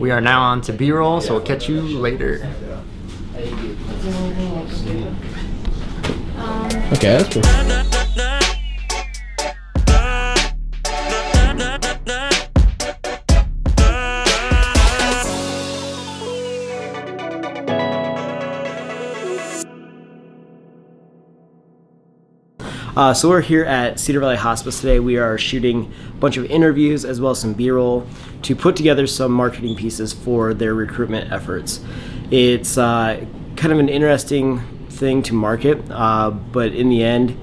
We are now on to B-roll, so we'll catch you later. Okay, that's cool. Uh, so we're here at Cedar Valley Hospice today. We are shooting a bunch of interviews as well as some B-roll to put together some marketing pieces for their recruitment efforts. It's uh, kind of an interesting thing to market, uh, but in the end,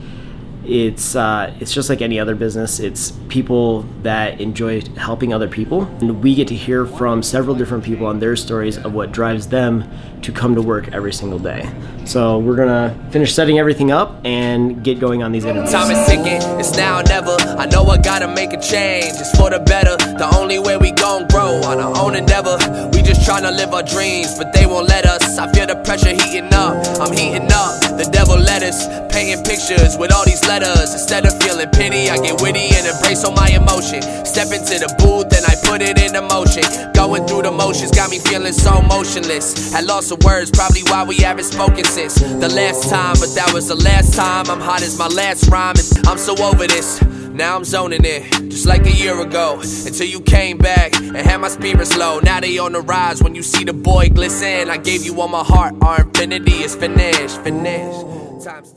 it's uh, it's just like any other business. It's people that enjoy helping other people, and we get to hear from several different people on their stories of what drives them to come to work every single day. So we're gonna finish setting everything up and get going on these interviews. Time is ticking, it's now or never. I know I gotta make a change, it's for the better. The only way we gon' grow on our own endeavor. Just tryna live our dreams, but they won't let us. I feel the pressure heating up, I'm heating up. The devil let us, painting pictures with all these letters. Instead of feeling pity, I get witty and embrace all my emotion. Step into the booth and I put it into motion. Going through the motions got me feeling so motionless. Had lost of words, probably why we haven't spoken since the last time. But that was the last time. I'm hot as my last rhyme, and I'm so over this. Now I'm zoning in, just like a year ago. Until you came back and had my spirits low. Now they on the rise when you see the boy glisten. I gave you all my heart, our infinity is finished, finished. Time's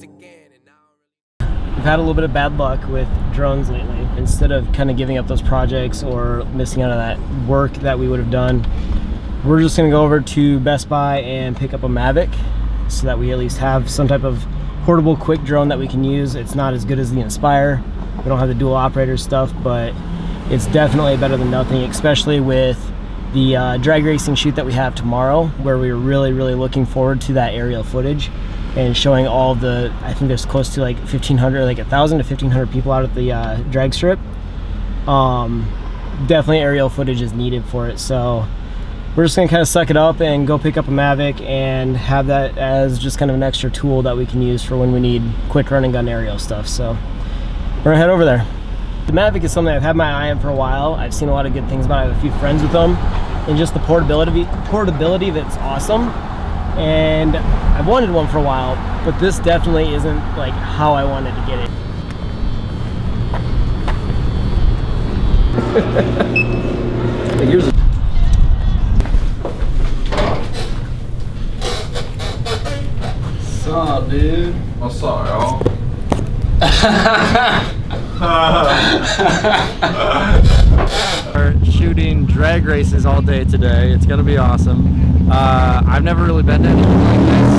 now- We've had a little bit of bad luck with drones lately. Instead of kind of giving up those projects or missing out on that work that we would have done, we're just gonna go over to Best Buy and pick up a Mavic so that we at least have some type of portable quick drone that we can use. It's not as good as the Inspire. We don't have the dual operator stuff, but it's definitely better than nothing, especially with the uh, drag racing shoot that we have tomorrow, where we're really, really looking forward to that aerial footage and showing all the. I think there's close to like 1,500, like 1,000 to 1,500 people out at the uh, drag strip. Um, definitely aerial footage is needed for it, so we're just gonna kind of suck it up and go pick up a Mavic and have that as just kind of an extra tool that we can use for when we need quick run and gun aerial stuff. So we're gonna head over there. The Mavic is something I've had my eye on for a while. I've seen a lot of good things about it. I have a few friends with them, and just the portability, portability of it's awesome. And I've wanted one for a while, but this definitely isn't like how I wanted to get it. Here's a What's up, dude? What's up, y'all? We're shooting drag races all day today. It's gonna be awesome. Uh, I've never really been to anything like this.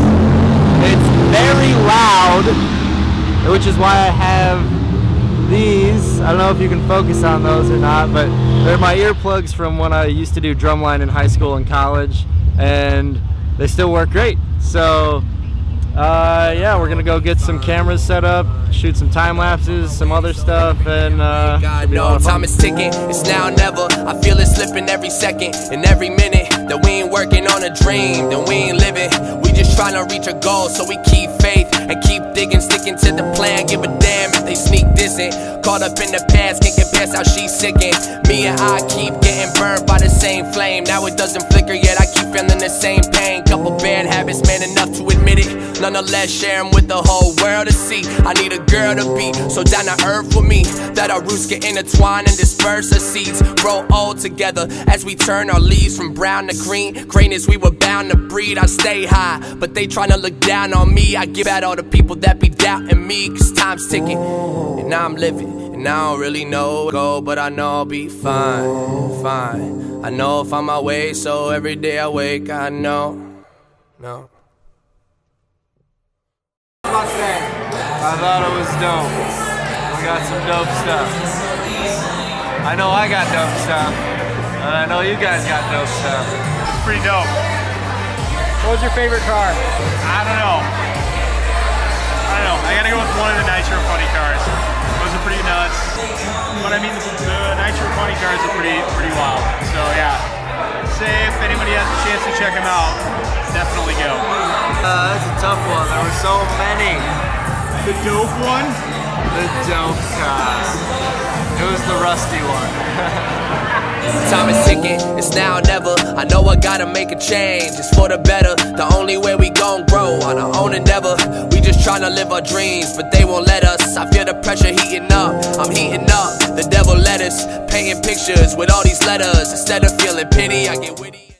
It's very loud, which is why I have these. I don't know if you can focus on those or not, but they're my earplugs from when I used to do drumline in high school and college, and they still work great. So uh, yeah, we're gonna go get some cameras set up, shoot some time lapses, some other stuff, and uh, God no, time is ticking. It's now never. I feel it slipping every second and every minute. That we ain't working on a dream, that we ain't living. We just trying to reach a goal, so we keep faith and keep digging, sticking to the plan. Dissing. Caught up in the past, can't get past how she's sicking. Me and I keep getting burned by the same flame. Now it doesn't flicker yet. I keep feeling the same pain. Couple bad habits, man, enough to admit it. Nonetheless, share 'em with the whole world to see. I need a girl to be so down to earth with me that our roots get intertwined and disperse the seeds. Grow old together as we turn our leaves from brown to green. Greatness we were bound to breed. I stay high, but they tryna look down on me. I give out all the people that be doubting me, cause time's ticking. Now I'm living, and I don't really know where to go, but I know I'll be fine, fine. I know if I'm my way, so every day I wake, I know, no. I thought it was dope. We got some dope stuff. I know I got dope stuff. And I know you guys got dope stuff. It's pretty dope. What was your favorite car? I don't know. I don't know. I gotta go with one of the Nitro Funny cars. Those are pretty nuts. But I mean, the, the Nitro Funny cars are pretty pretty wild. So yeah, say if anybody has a chance to check them out, definitely go. Uh, that's a tough one. There were so many. The dope one. The dope car. It was the rusty one. Time it's now or never. I know I gotta make a change, it's for the better. The only way we gon' grow on our own endeavor. We just tryna live our dreams, but they won't let us. I feel the pressure heating up, I'm heating up. The devil let us, painting pictures with all these letters. Instead of feeling pity, I get witty.